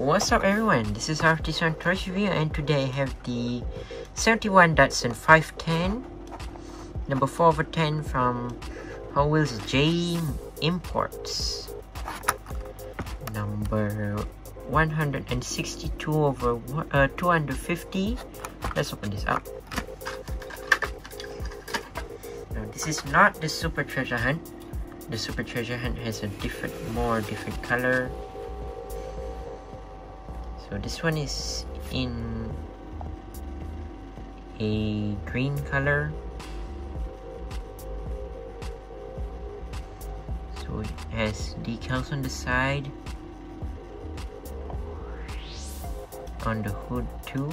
What's up everyone, this is Artisan Toys Review and today I have the 71 Datsun 510 number 4 over 10 from Hot Wheels J Imports. Number 162 over uh, 250 let's open this up. Now this is not the super treasure hunt. The super treasure hunt has a different more different color so this one is in a green color. So it has decals on the side. On the hood too.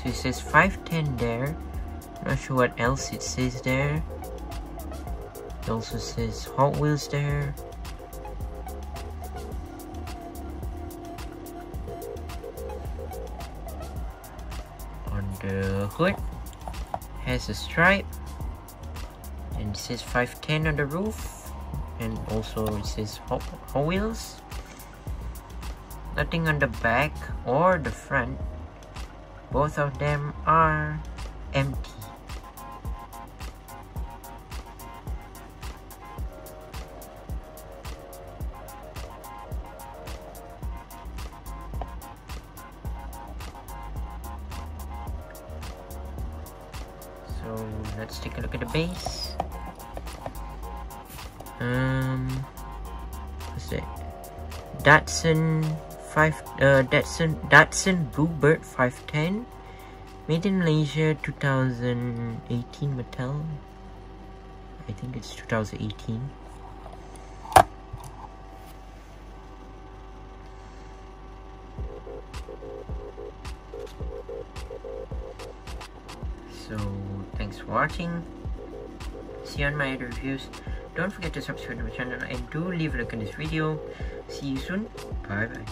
So it says 510 there. Not sure what else it says there. It also says Hot Wheels there the hood has a stripe and it says 510 on the roof and also it says Hot Wheels. Nothing on the back or the front. Both of them are empty so let's take a look at the base. Um what's that? Datsun 5 uh, Datsun Datsun Bluebird 510 made in Malaysia 2018 Mattel. I think it's 2018 so thanks for watching. See you on my other reviews don't forget to subscribe to my channel. And do leave a like on this video. See you soon. Bye bye Bye.